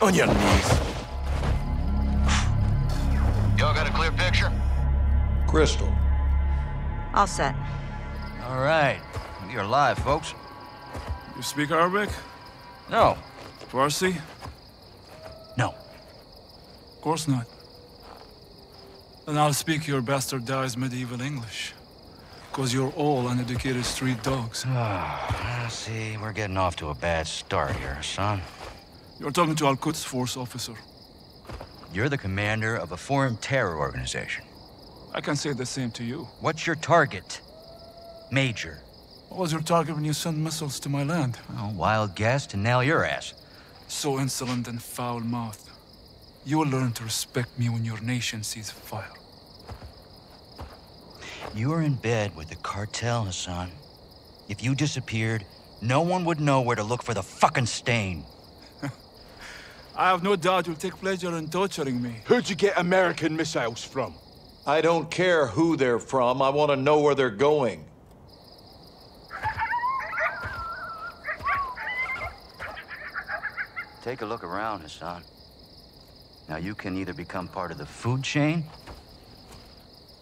On your knees. Y'all got a clear picture? Crystal. All set. All right. You're live, folks. You speak Arabic? No. Farsi? No. Of course not. Then I'll speak your bastardized medieval English. Because you're all uneducated street dogs. Ah, see, we're getting off to a bad start here, son. You're talking to Al-Quds force officer. You're the commander of a foreign terror organization. I can say the same to you. What's your target? Major. What was your target when you sent missiles to my land? Oh, wild guess to nail your ass. So insolent and foul-mouthed. You will learn to respect me when your nation sees fire. You are in bed with the cartel, Hassan. If you disappeared, no one would know where to look for the fucking stain. I have no doubt you'll take pleasure in torturing me. Who'd you get American missiles from? I don't care who they're from. I want to know where they're going. Take a look around, Hassan. Now you can either become part of the food chain,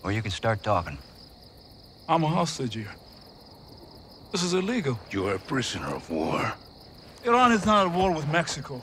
or you can start talking. I'm a hostage here. This is illegal. You're a prisoner of war. Iran is not at war with Mexico.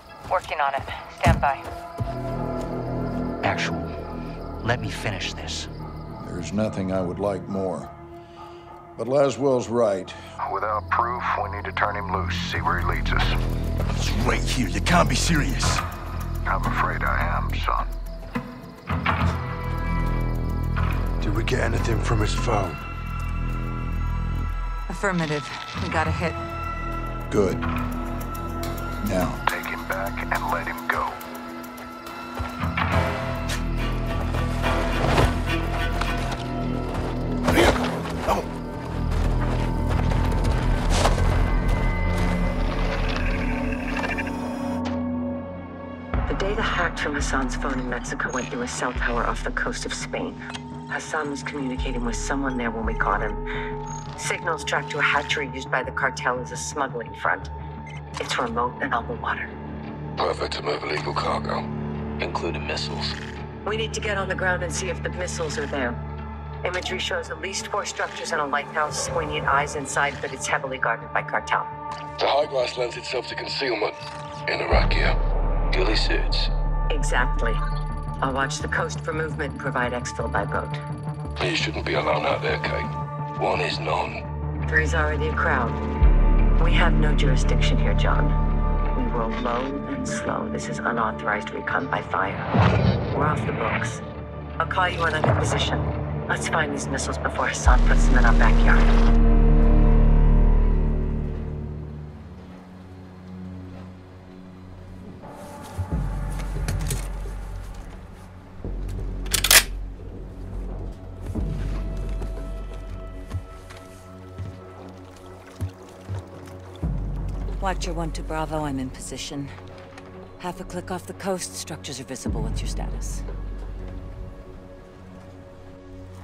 Working on it. Stand by. Actual. Let me finish this. There's nothing I would like more. But Laswell's right. Without proof, we need to turn him loose, see where he leads us. It's right here. You can't be serious. I'm afraid I am, son. Did we get anything from his phone? Affirmative. We got a hit. Good. Now, Take him back and let him go. The data hacked from Hassan's phone in Mexico went through a cell tower off the coast of Spain. Hassan was communicating with someone there when we caught him. Signals tracked to a hatchery used by the cartel as a smuggling front. It's remote and on the water. Perfect to move illegal cargo. including missiles. We need to get on the ground and see if the missiles are there. Imagery shows at least four structures and a lighthouse. We need eyes inside, but it's heavily guarded by cartel. The high glass lends itself to concealment. In Iraqia. Ghillie suits. Exactly. I'll watch the coast for movement and provide exfil by boat. You shouldn't be alone out there, Kate. One is none. Three's already a crowd. We have no jurisdiction here, John. We roll low and slow. This is unauthorized recon by fire. We're off the books. I'll call you when I'm position. Let's find these missiles before Hassan puts them in our backyard. Watcher 1 to Bravo, I'm in position. Half a click off the coast, structures are visible. What's your status?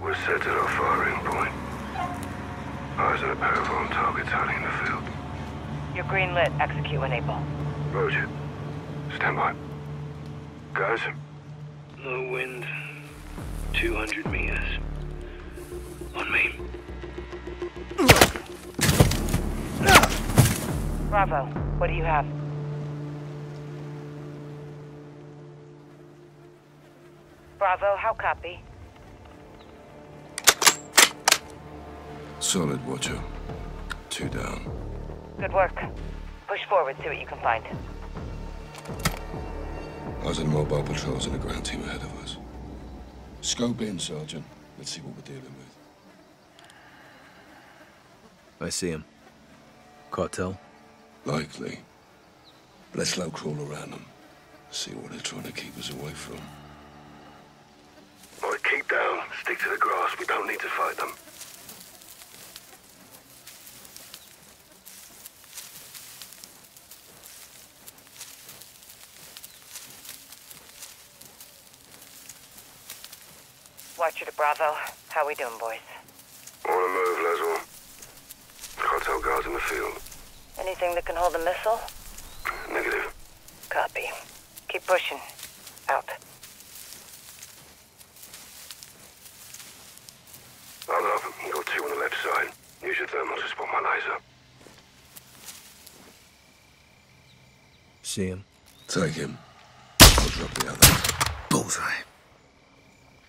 We're set at our firing point. Eyes on a pair of armed targets hiding in the field. You're green lit. Execute when able. Roger. Stand by. Guys, Low wind. 200 meters. Bravo. What do you have? Bravo, how copy? solid, Watcher. Two down. Good work. Push forward, see what you can find. Eyes on mobile patrols and a ground team ahead of us. Scope in, Sergeant. Let's see what we're dealing with. I see him. Cartel? Likely. Let's slow crawl around them. See what they're trying to keep us away from. All right, keep down. Stick to the grass. We don't need to fight them. Watcher to Bravo. How we doing, boys? On the move, Laswell. Cartel guards in the field. Anything that can hold a missile? Negative. Copy. Keep pushing. Out. I'll up. You got two on the left side. Use your thermal to spot my laser. See him? Take him. I'll drop the other. Bullseye.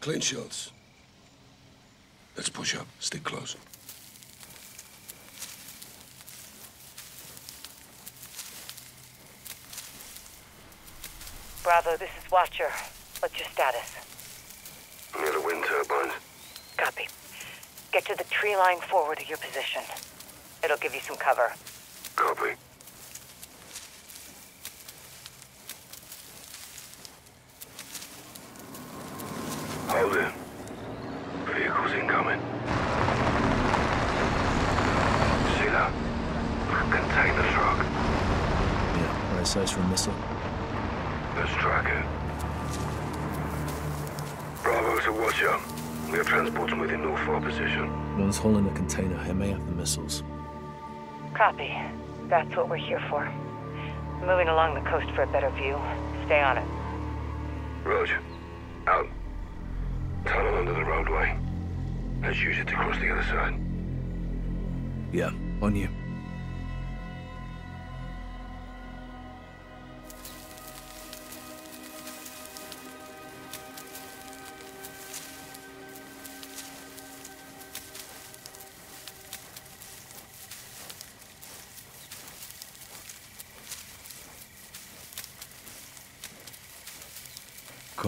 Clean shots. Let's push up. Stick close. Bravo, this is Watcher. What's your status? Near the wind turbines. Copy. Get to the tree line forward of your position. It'll give you some cover. Copy. Copy. That's what we're here for. Moving along the coast for a better view. Stay on it. Roger. Out. Tunnel under the roadway. Let's use it to cross the other side. Yeah, on you.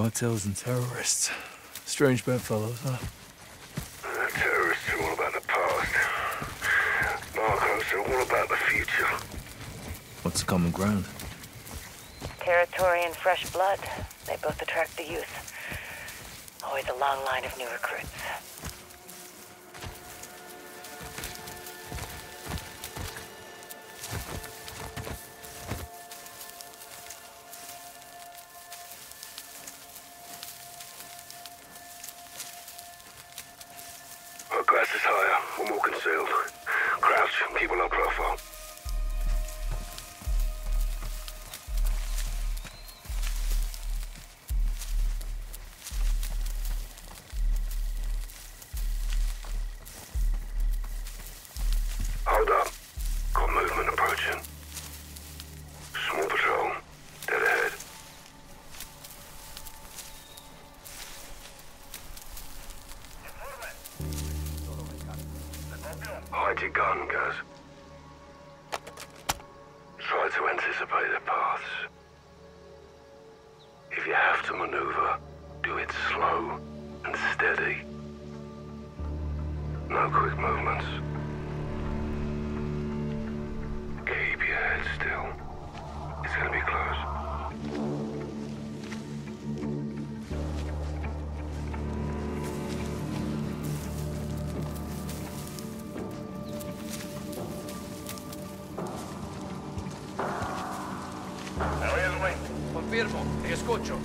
Cartels and terrorists. Strange bedfellows, huh? The terrorists are all about the past. Narcos are all about the future. What's the common ground? Territory and fresh blood. They both attract the youth. Always a long line of new recruits. Escucho.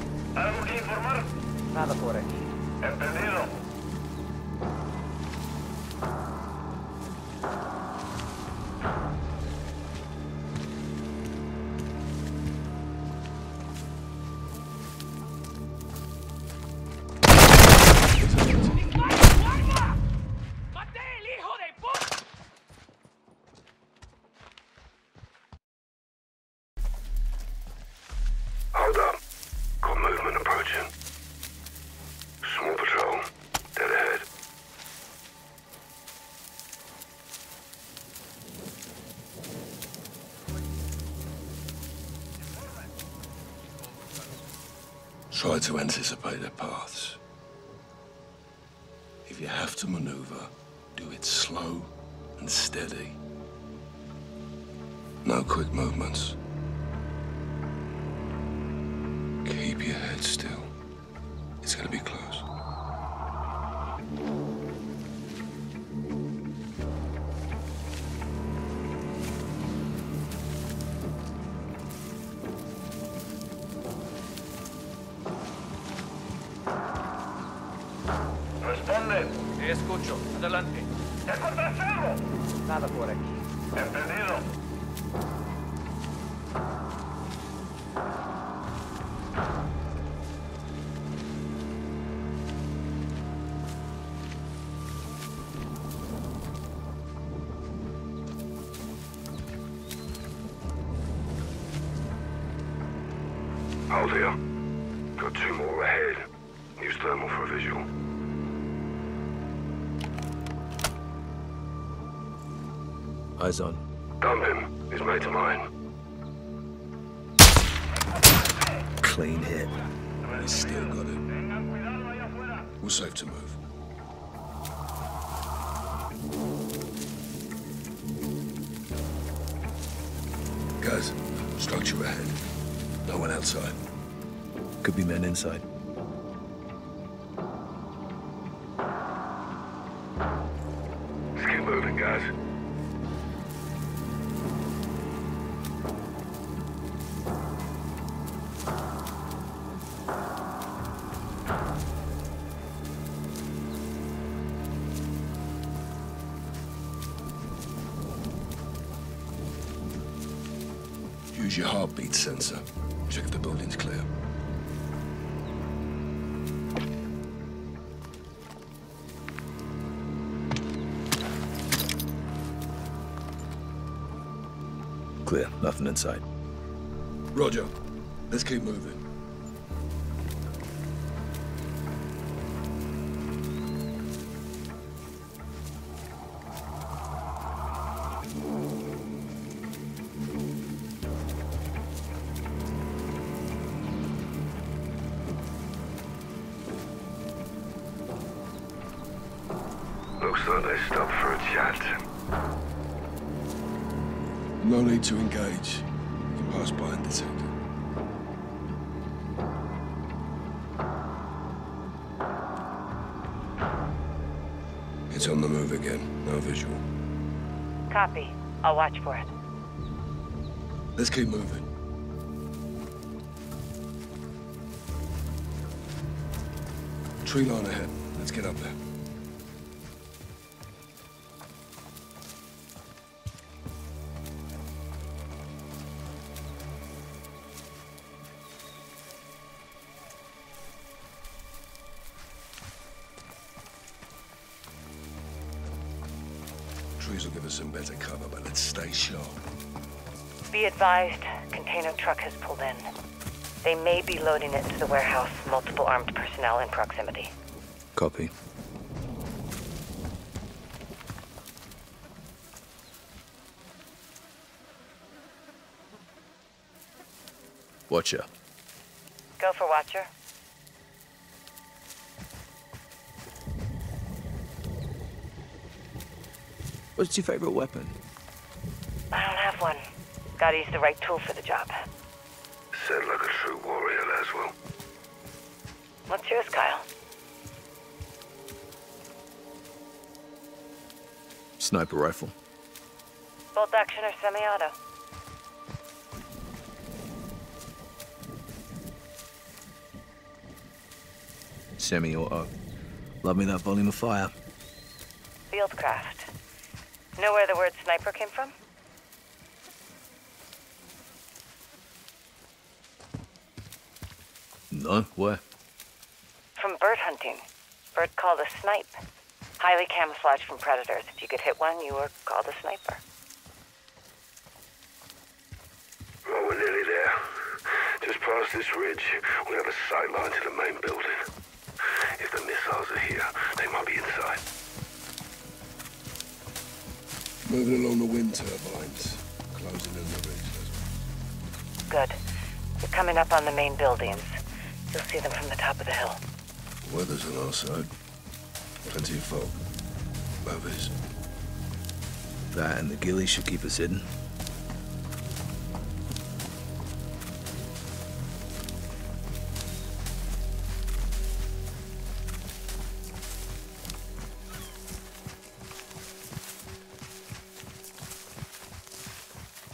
Try to anticipate their paths. If you have to maneuver, do it slow and steady. No quick movements. Him. To mine. Clean hit. He's still got it. We're safe to move. Guys, structure ahead. No one outside. Could be men inside. Use your heartbeat sensor. Check if the building's clear. Clear. Nothing inside. Roger. Let's keep moving. Advised, container truck has pulled in. They may be loading it into the warehouse. Multiple armed personnel in proximity. Copy. Watcher. Go for Watcher. What's your favorite weapon? I don't have one. Gotta use the right tool for the job. Said like a true warrior, Laswell. What's yours, Kyle? Sniper rifle. Bolt action or semi-auto? Semi-auto. Love me that volume of fire. Fieldcraft. Know where the word sniper came from? No? Where? From bird hunting. Bird called a snipe. Highly camouflaged from predators. If you could hit one, you were called a sniper. Well, we're nearly there. Just past this ridge, we have a sight line to the main building. If the missiles are here, they might be inside. Moving along the wind turbines. Closing in the ridge. Good. We're coming up on the main buildings. You'll see them from the top of the hill. Weather's on our side. Plenty of fog. Bovies. That and the ghillies should keep us hidden.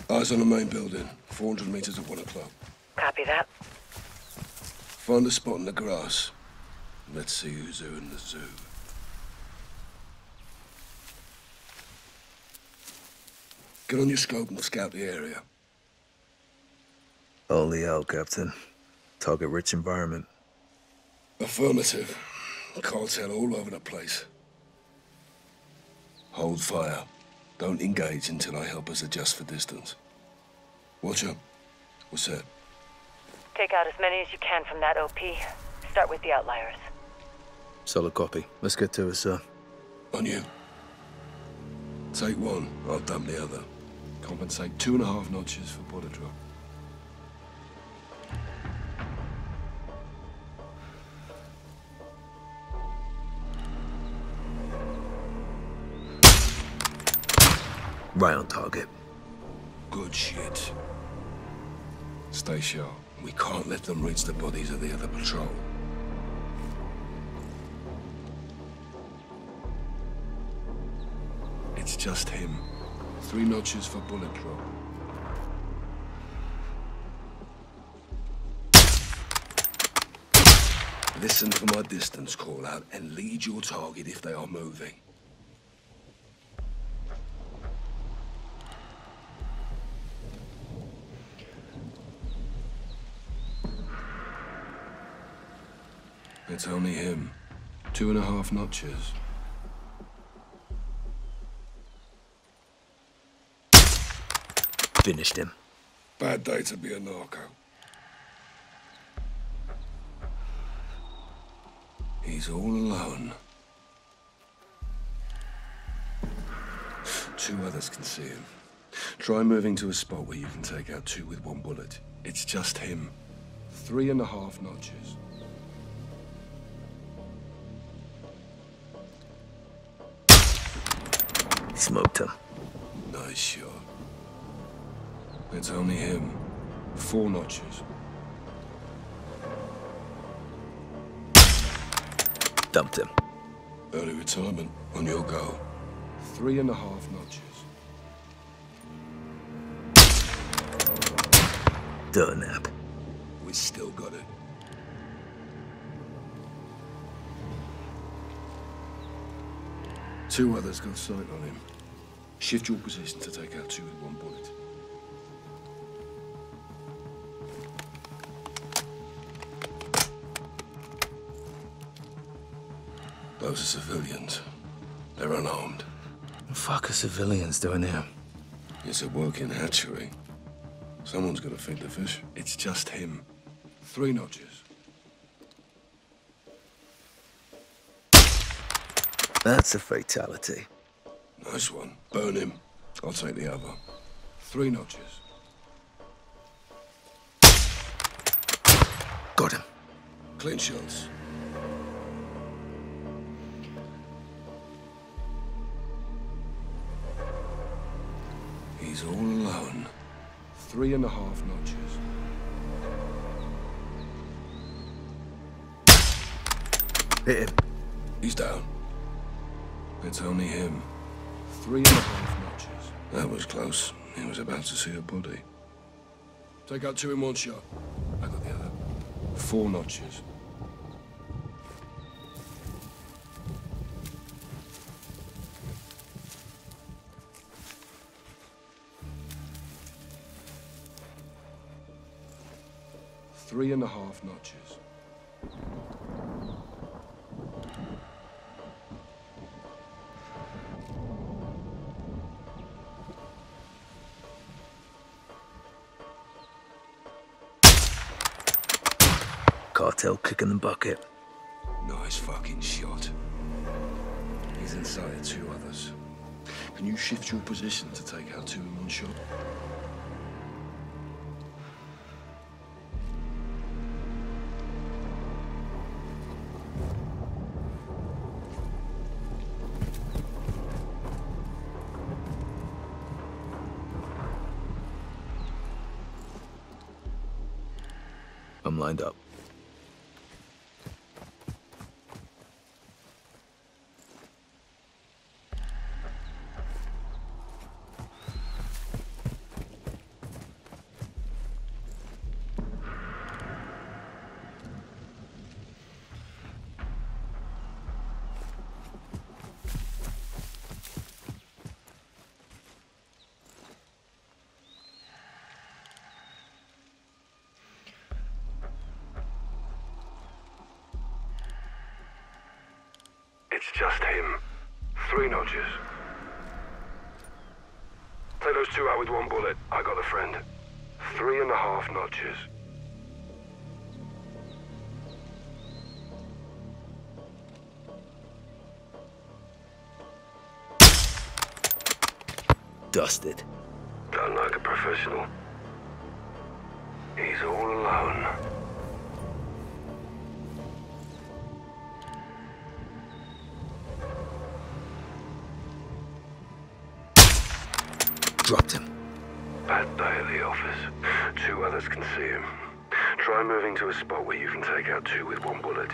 Eyes on the main building, 400 meters at 1 o'clock. Copy that. Find a spot in the grass. Let's see who's who in the zoo. Get on your scope and scout the area. Only out, Captain. Target-rich environment. Affirmative. Cartel all over the place. Hold fire. Don't engage until I help us adjust for distance. Watch up. What's that? Take out as many as you can from that OP. Start with the outliers. Solid copy. Let's get to it, sir. On you. Take one, I'll dump the other. Compensate two and a half notches for bullet drop. Right on target. Good shit. Stay sharp. We can't let them reach the bodies of the other patrol. It's just him. Three notches for bullet drop. Listen for my distance call out and lead your target if they are moving. It's only him. Two and a half notches. Finished him. Bad day to be a narco. He's all alone. Two others can see him. Try moving to a spot where you can take out two with one bullet. It's just him. Three and a half notches. Smoked him. Nice shot. It's only him. Four notches. Dumped him. Early retirement. On your go. Three and a half notches. Durnap. We still got it. Two others got sight on him. Shift your position to take out two with one bullet. Those are civilians. They're unarmed. The fuck are civilians doing here? It's a working hatchery. Someone's gonna feed the fish. It's just him. Three notches. That's a fatality. Nice one. Burn him. I'll take the other. Three notches. Got him. Clean shots. He's all alone. Three and a half notches. Hit him. He's down. It's only him. Three and a half notches. That was close. He was about to see a body. Take out two in one shot. I got the other. Four notches. Three and a half notches. Cartel kicking the bucket. Nice fucking shot. He's inside two others. Can you shift your position to take out two in one shot? Just him. Three notches. Take those two out with one bullet. I got a friend. Three and a half notches. Dusted. Done like a professional. He's all alone. Dropped him. Bad day at the office. Two others can see him. Try moving to a spot where you can take out two with one bullet.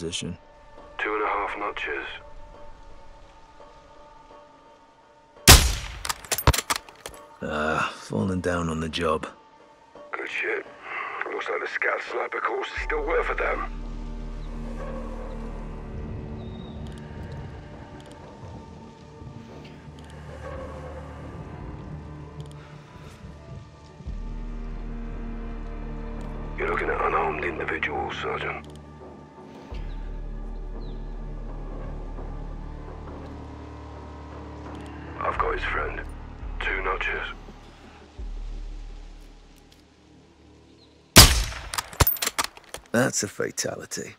Position. Two and a half notches. Ah, falling down on the job. Good shit. Looks like the scout sniper course is still worth a damn. You're looking at unarmed individuals, Sergeant. That's a fatality.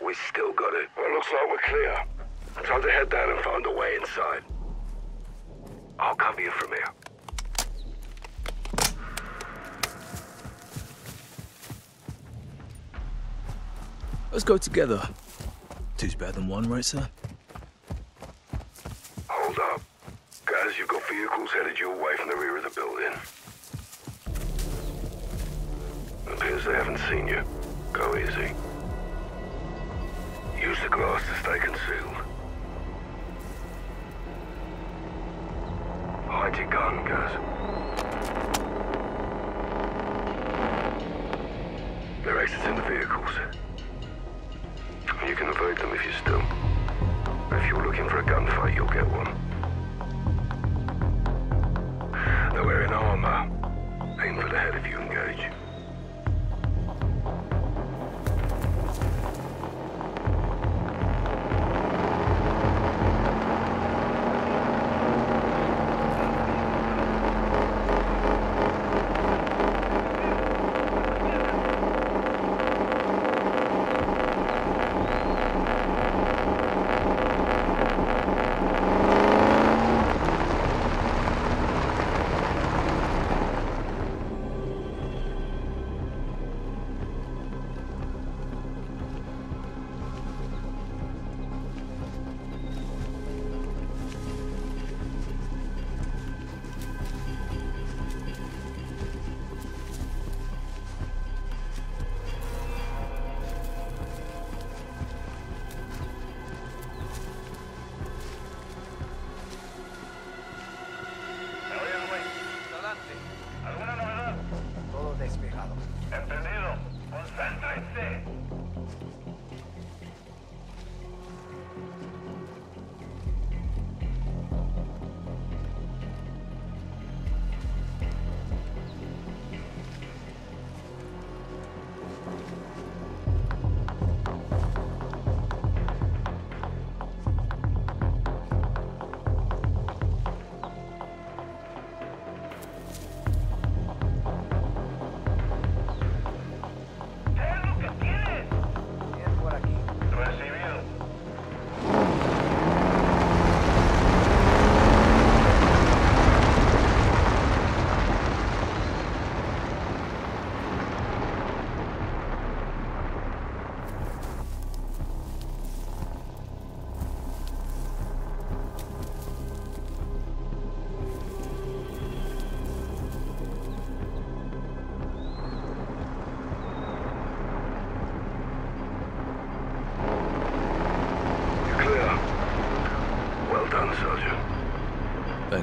We still got it. Well, looks like we're clear. Time to head down and find a way inside. I'll cover you from here. Let's go together. Two's better than one, right, sir?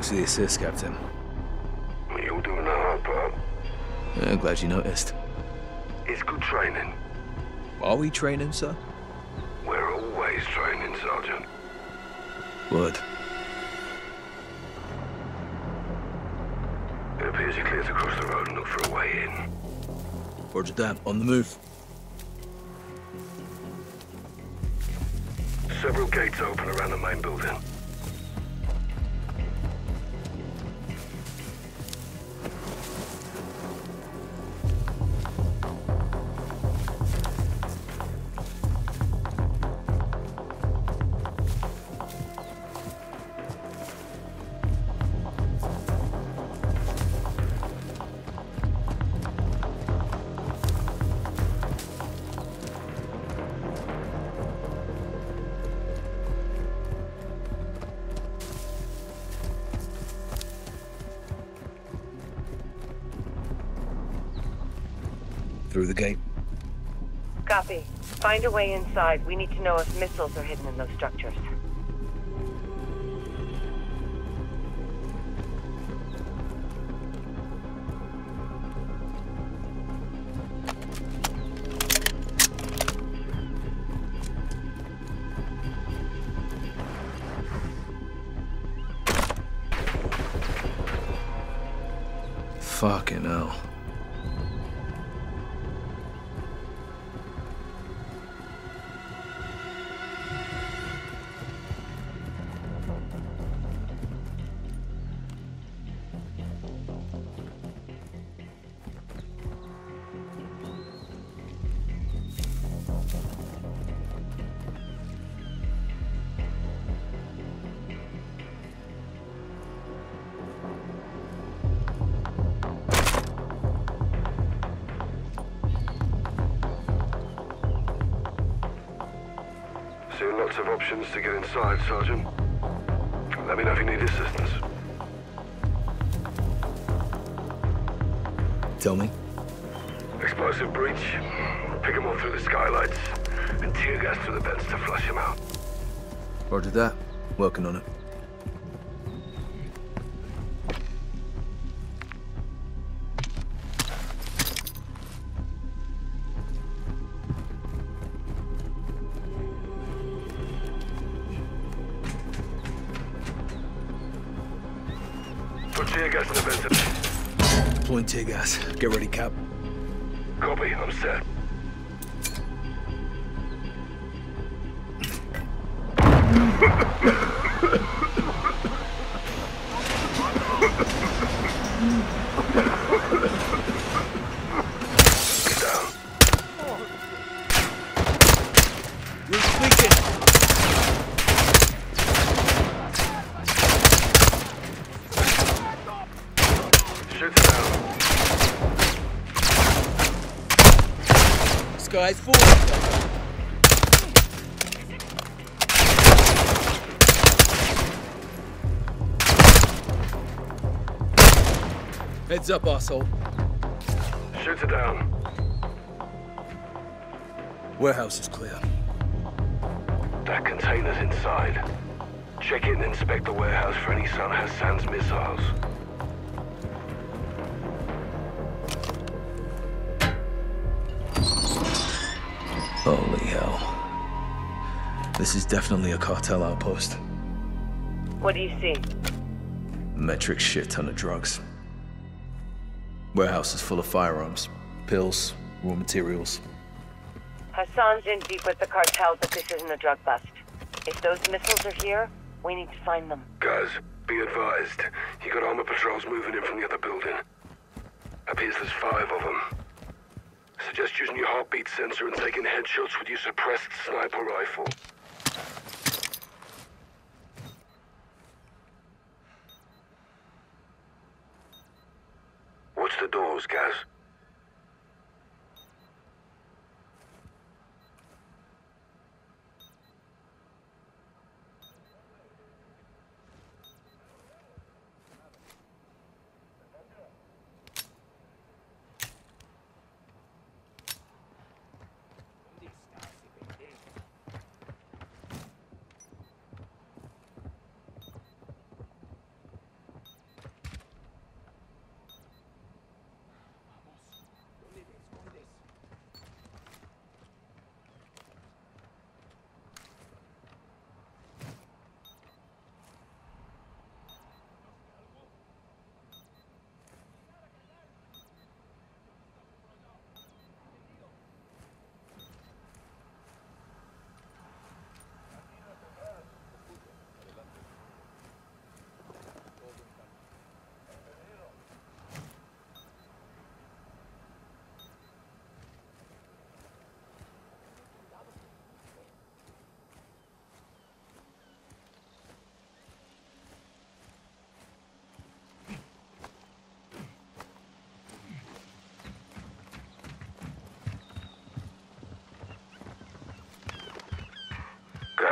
Thanks for the assist, Captain. You're doing the hard part. Yeah, glad you noticed. It's good training. Are we training, sir? We're always training, Sergeant. Word. It appears you're across the road and look for a way in. Roger that. On the move. Several gates open around the main building. Through the gate. Copy. Find a way inside. We need to know if missiles are hidden in those structures. Lots of options to get inside, Sergeant. Let me know if you need assistance. Tell me. Explosive breach. Pick them up through the skylights. And tear gas through the vents to flush them out. Roger that. Working on it. Deploying tear. Get ready, Cap. Copy. I'm set. Heads up, asshole. Shoot it down. Warehouse is clear. That container's inside. Check it and inspect the warehouse for any Son Hassan's missiles. Holy hell. This is definitely a cartel outpost. What do you see? Metric shit ton of drugs. Warehouse is full of firearms, pills, raw materials. Hassan's in deep with the cartel, but this isn't a drug bust. If those missiles are here, we need to find them. Guys, be advised. You got armor patrols moving in from the other building. Appears there's five of them. Suggest using your heartbeat sensor and taking headshots with your suppressed sniper rifle. Watch the doors, Gaz.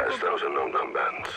Yes, those are combatants.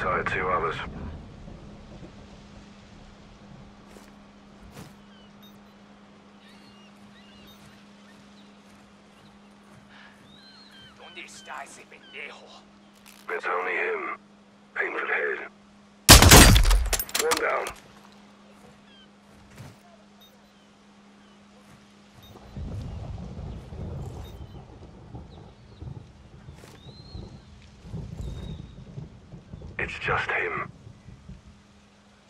Inside two others. ¿Dónde está ese pendejo? It's only him. Painful head. One down. It's just him.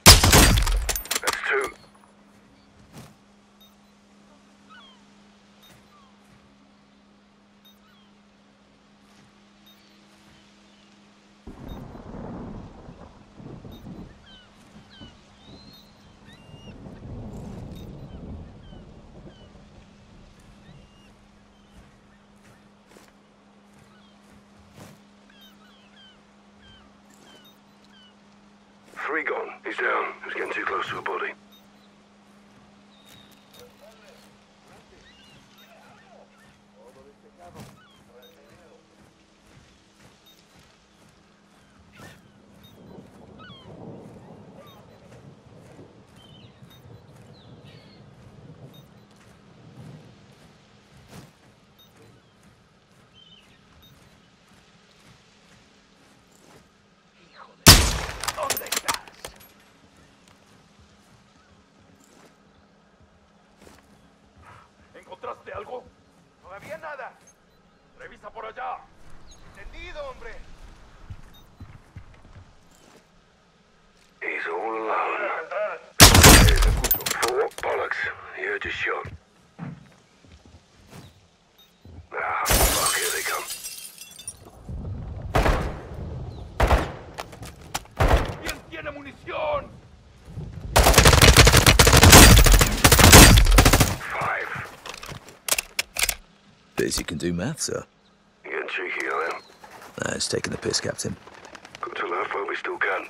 That's two. Three gone. He's down. He's getting too close to a body. ¿Dónde estás? ¿Encontraste algo? Todavía nada. Revisa por allá. Entendido, hombre. He's all alone. Four bollocks. You heard your shot. Ah, fuck, here they come. ¿Quién tiene munición? Five. Biz, you can do math, sir. You getting cheeky, I am. Nah, it's taking the piss, Captain. Got to laugh while we still can.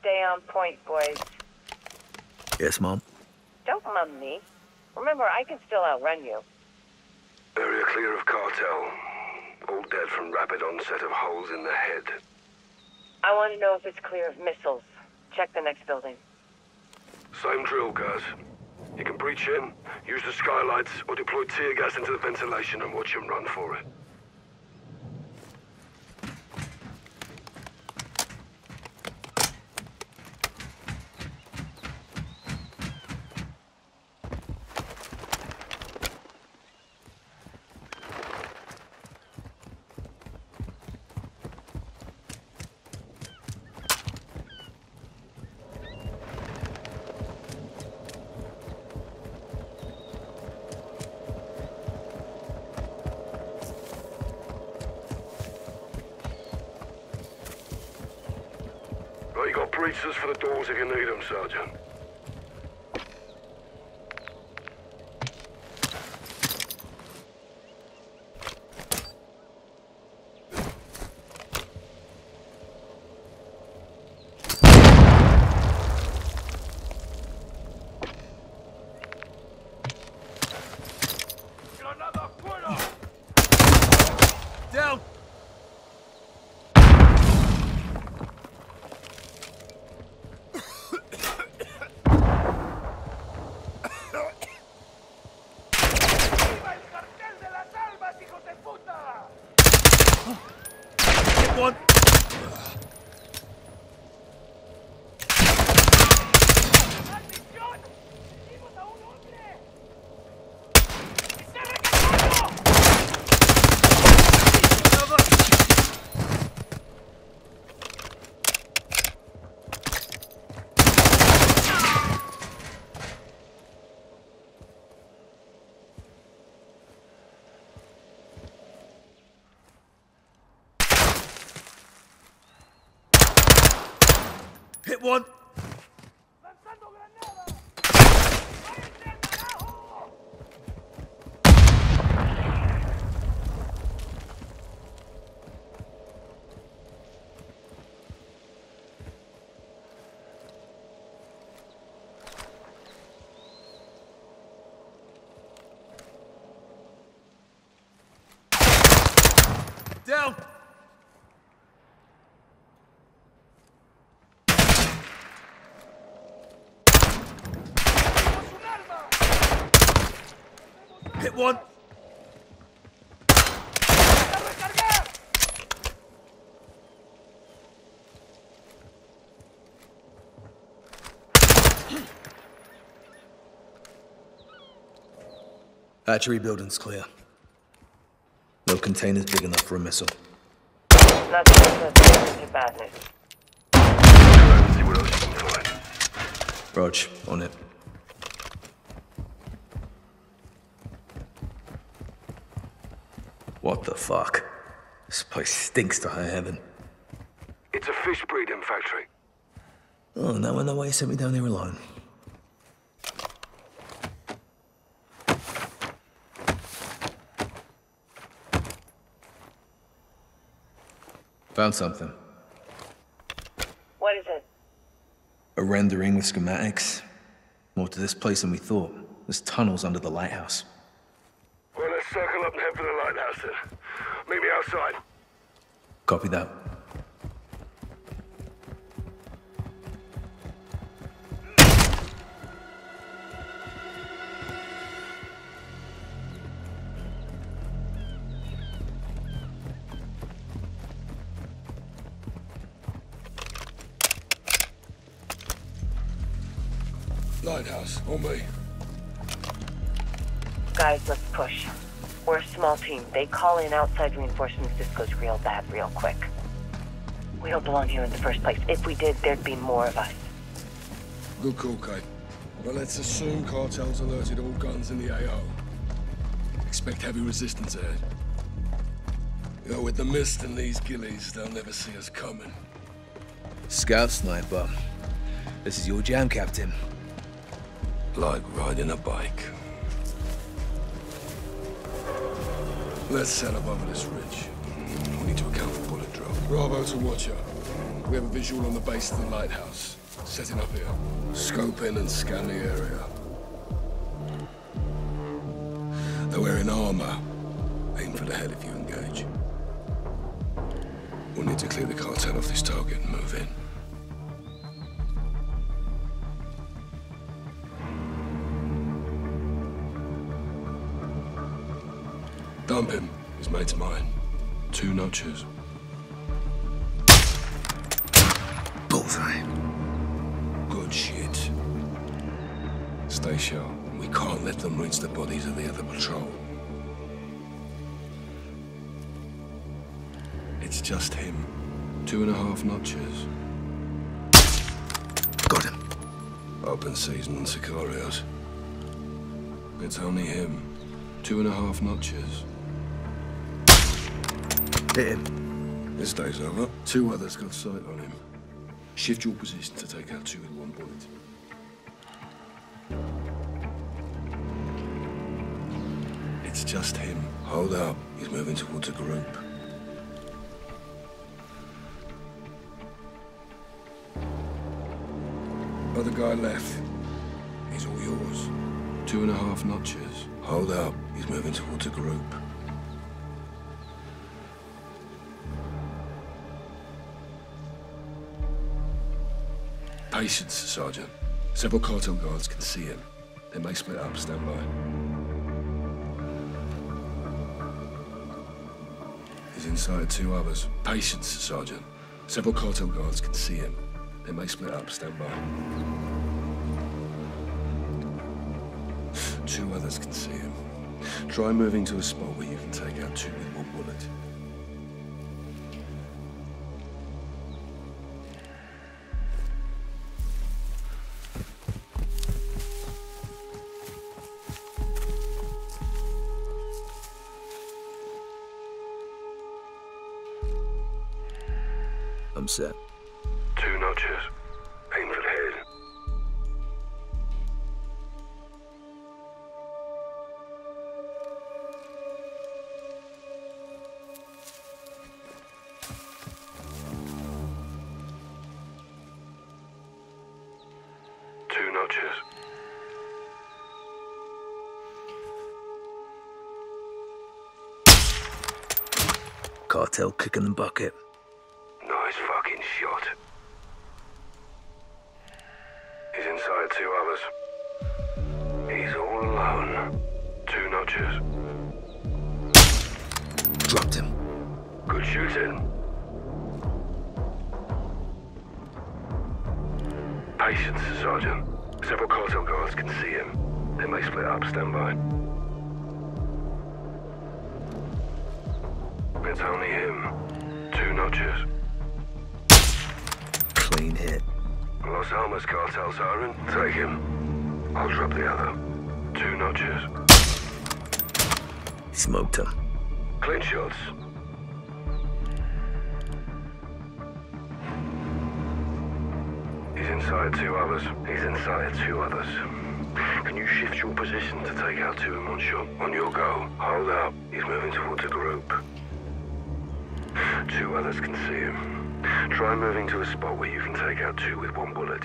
Stay on point, boys. Yes, Mom? Don't mum me. Remember, I can still outrun you. Area clear of cartel. All dead from rapid onset of holes in the head. I want to know if it's clear of missiles. Check the next building. Same drill, guys. You can breach in, use the skylights, or deploy tear gas into the ventilation and watch them run for it. Breaches for the doors if you need them, Sergeant. Down! Hit one! Hatchery building's clear. No containers big enough for a missile. That's good. That's good. bad news. See what else you can find. Roach, on it. What the fuck? This place stinks to high heaven. It's a fish breeding factory. Oh, now I know why you sent me down here alone. Found something. What is it? A rendering with schematics. More to this place than we thought. There's tunnels under the lighthouse. Well, let's circle up and head for the lighthouse then. Meet me outside. Copy that. On me. Guys, let's push. We're a small team. They call in outside reinforcements. This goes real bad real quick. We don't belong here in the first place. If we did, there'd be more of us. Good call, Kate. But let's assume cartels alerted all guns in the AO. Expect heavy resistance ahead. You know, with the mist and these gillies, they'll never see us coming. Scout sniper. This is your jam, Captain. Like riding a bike. Let's set up over this ridge. Mm, we need to account for bullet drop. Bravo to Watcher. We have a visual on the base of the lighthouse. Setting up here. Scope in and scan the area. They're wearing armor. Aim for the head if you engage. We'll need to clear the cartel off this target and move in. Dump him. His mate's mine. Two notches. Bullseye. Good shit. Stay sharp. We can't let them reach the bodies of the other patrol. It's just him. Two and a half notches. Got him. Open season on Sicarios. It's only him. Two and a half notches. Hit him. This day's over. Two others got sight on him. Shift your position to take out two with one bullet. It's just him. Hold up. He's moving towards a group. Other guy left. He's all yours. Two and a half notches. Hold up. He's moving towards a group. Patience, Sergeant. Several cartel guards can see him. They may split up. Stand by. He's inside two others. Patience, Sergeant. Several cartel guards can see him. They may split up. Stand by. Two others can see him. Try moving to a spot where you can take out two with one bullet. sir. Two notches. painful head. Two notches. Cartel kicking the bucket. Cartel siren. Take him. I'll drop the other. Two notches. Smoked him. Clean shots. He's inside two others. He's inside two others. Can you shift your position to take out two in one shot? On your go. Hold up. He's moving towards a group. Two others can see him. Try moving to a spot where you can take out two with one bullet.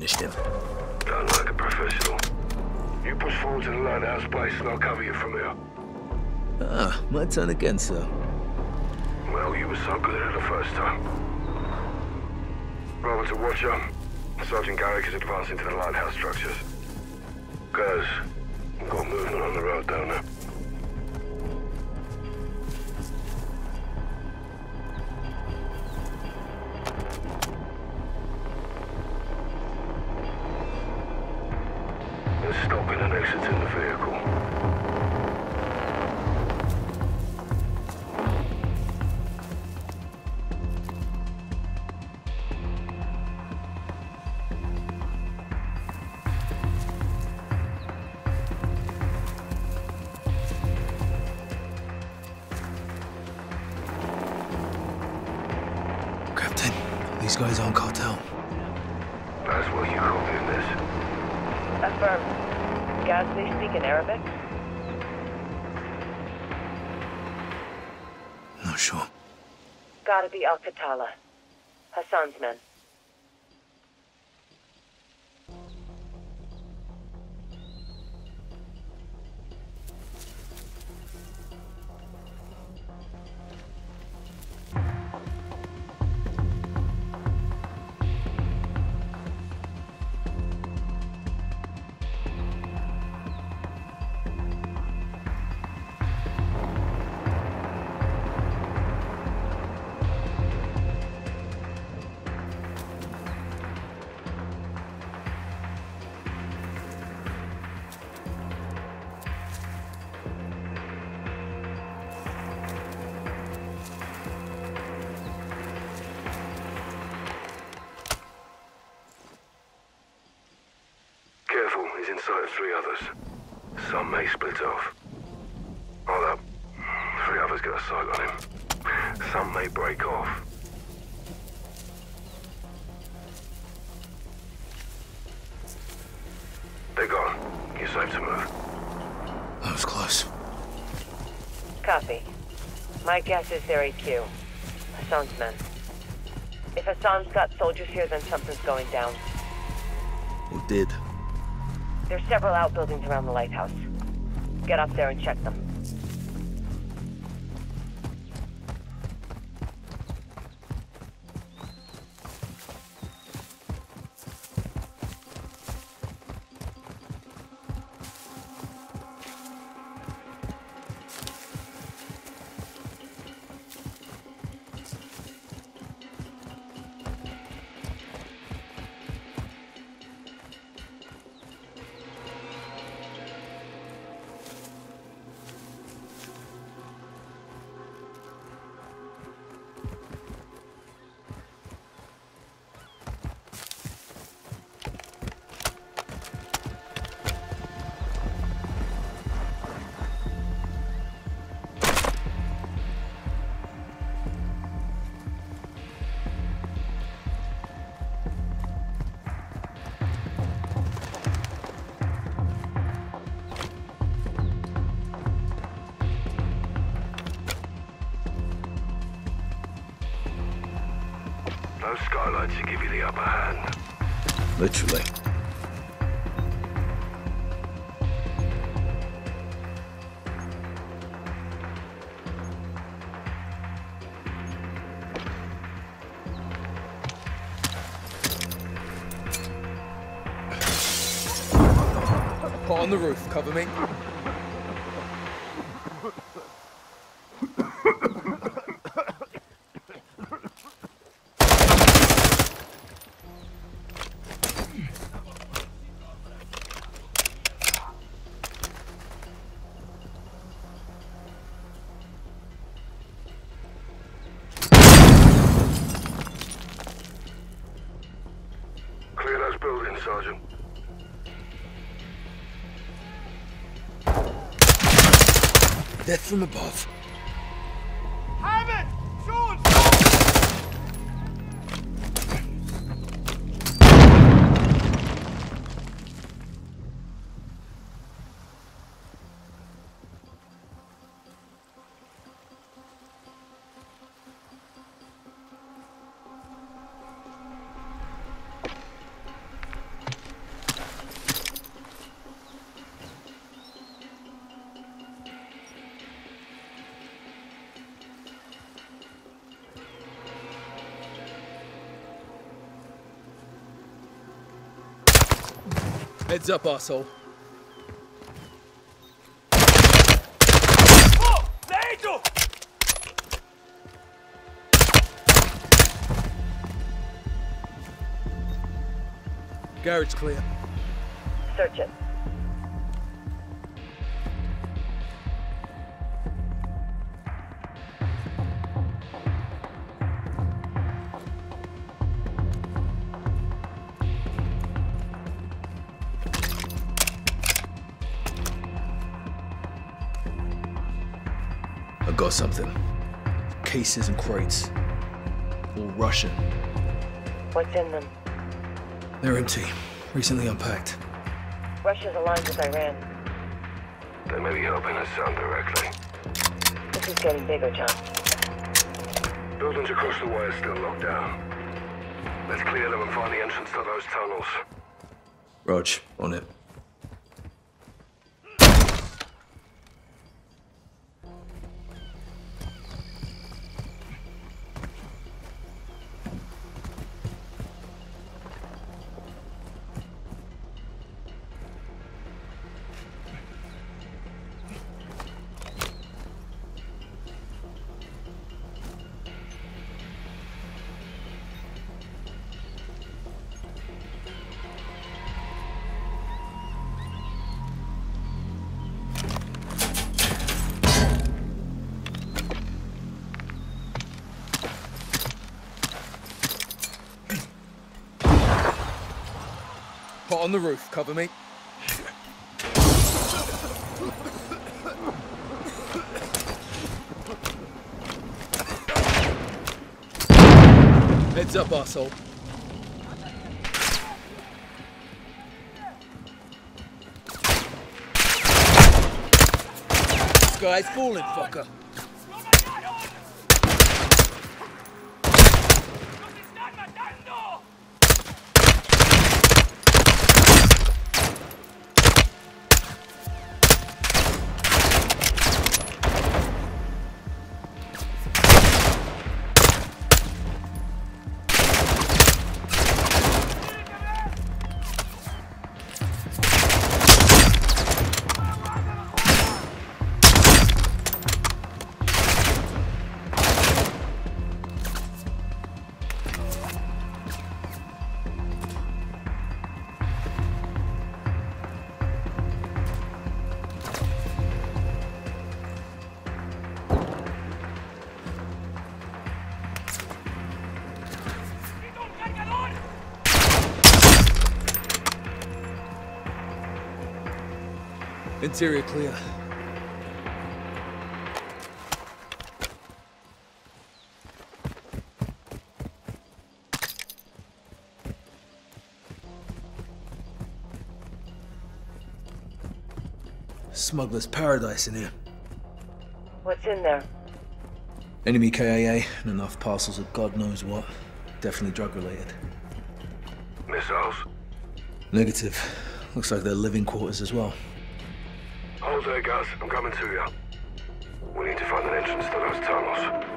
Finished him. Done like a professional. You push forward to the lighthouse base and I'll cover you from here. Ah, my turn again, sir. Well, you were so good at it the first time. Bravo to Watcher. Sergeant Garrick is advancing to the lighthouse structures. Guys, we've got movement on the road down there. A sight on him. Some may break off. They're gone. You're safe to move. That was close. Copy. My guess is they're AQ. Hassan's men. If Hassan's got soldiers here, then something's going down. Who did? There's several outbuildings around the lighthouse. Get up there and check them. Pot on the roof, cover me. From above. Heads up, asshole. Garage clear. Search it. I something. Cases and crates. All Russian. What's in them? They're empty. Recently unpacked. Russia's aligned with Iran. They may be helping us Hassan directly. This is getting bigger, John. Buildings across the way are still locked down. Let's clear them and find the entrance to those tunnels. Roach, on it. Pot on the roof, cover me. Heads up, asshole. Guy's falling, fucker. Interior clear. Smuggler's paradise in here. What's in there? Enemy KAA and enough parcels of God knows what. Definitely drug related. Missiles? Negative. Looks like they're living quarters as well. Hold there, guys. I'm coming to you. We need to find an entrance to those tunnels.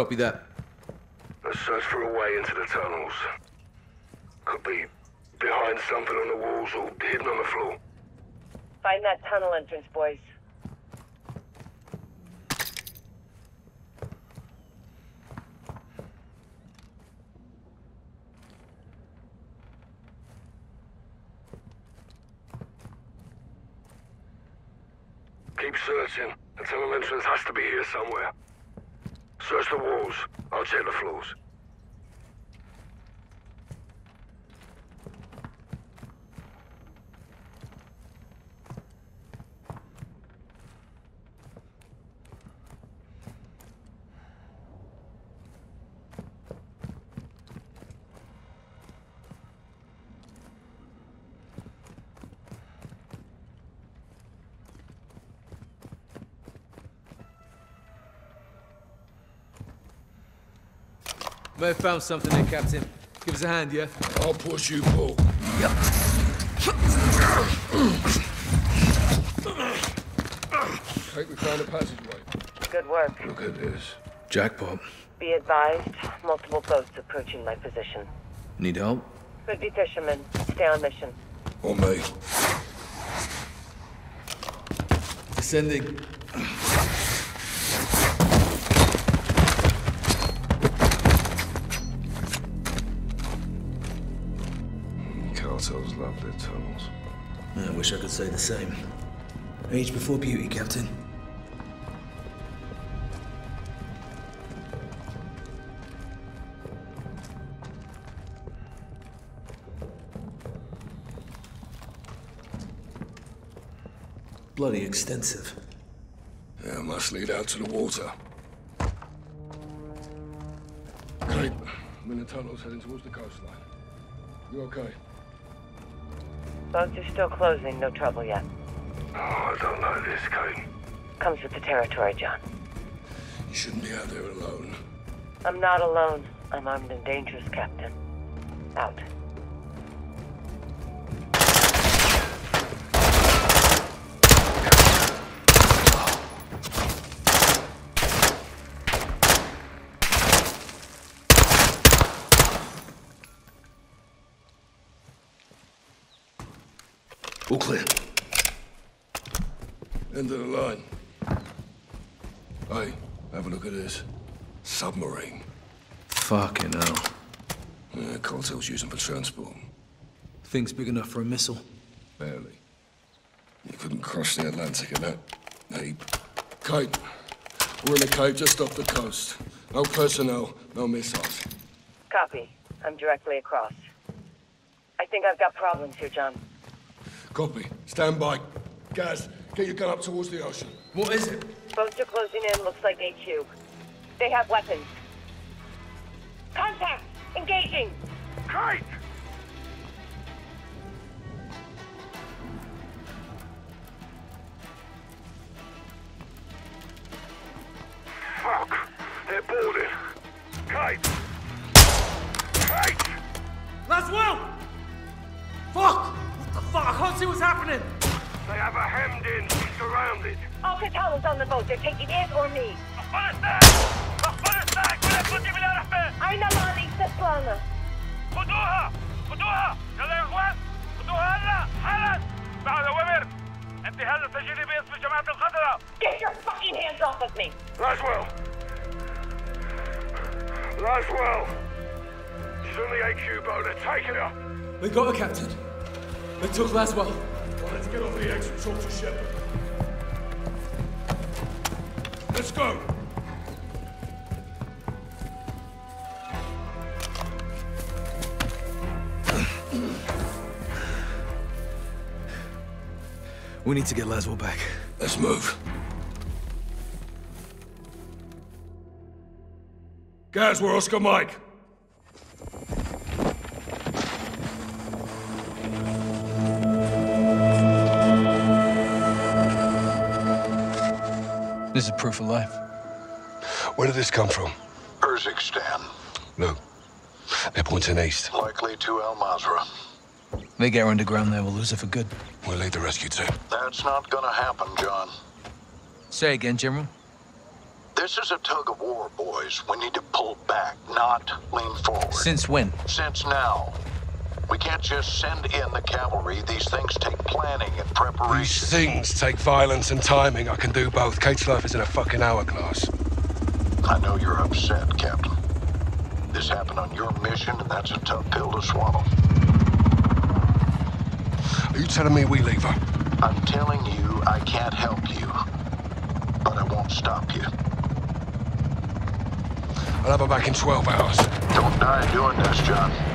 Copy that. Let's search for a way into the tunnels. Could be behind something on the walls or hidden on the floor. Find that tunnel entrance, boys. Keep searching. The tunnel entrance has to be here somewhere. Search the walls. I'll check the floors. May have found something there, Captain. Give us a hand, yeah? I'll push you, Paul. Kate, we found a passageway. Good work. Look at this. Jackpot. Be advised, multiple boats approaching my position. Need help? Could be fishermen. Stay on mission. On me. Descending. I wish I could say the same. Age before beauty, Captain. Bloody extensive. Yeah, must lead out to the water. Kate, I'm in the tunnels heading towards the coastline. You okay? Boats are still closing. No trouble yet. Oh, I don't know this, Kate. Comes with the territory, John. You shouldn't be out there alone. I'm not alone. I'm armed and dangerous, Captain. Out. All clear. End of the line. Hey, have a look at this. Submarine. Fucking hell. Yeah, cartel's using for transport. Thing's big enough for a missile. Barely. You couldn't cross the Atlantic in that Hey, Kate, we're in a cave just off the coast. No personnel, no missiles. Copy. I'm directly across. I think I've got problems here, John. Copy. Stand by. Gaz, get your gun up towards the ocean. What is it? Boats are closing in. Looks like AQ. They have weapons. Contact! Engaging! Kate! Laswell. Well, let's get off the X and talk to Shepard. Let's go! We need to get Laswell back. Let's move. Guys, we're Oscar Mike. This is a proof of life. Where did this come from? Urzikstan, Look, they're pointing east. likely to Al Mazrah. They get her underground there, we'll lose her for good. We'll lead the rescue team. That's not gonna happen, John. Say again, General. This is a tug of war, boys. We need to pull back, not lean forward. Since when? Since now. We can't just send in the cavalry. These things take planning and preparation. These things take violence and timing. I can do both. Kate's life is in a fucking hourglass. I know you're upset, Captain. This happened on your mission, and that's a tough pill to swallow. Are you telling me we leave her? I'm telling you I can't help you, but I won't stop you. I'll have her back in 12 hours. Don't die doing this, John.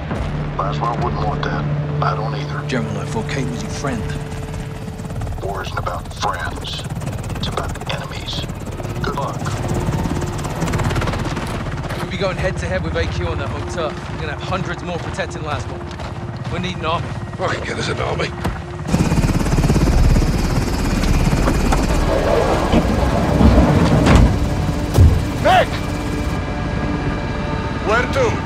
Laswell wouldn't want that. I don't either. General, I thought Kate was your friend. War isn't about friends. It's about enemies. Good luck. We'll be going head to head with AQ on that motor. We're gonna have hundreds more protecting Laswell. We need an army. I can get us an army. Nick! Where to?